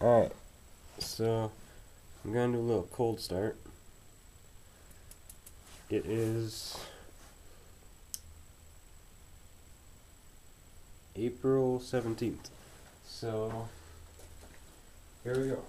Alright, so I'm going to do a little cold start. It is April 17th. So, here we go.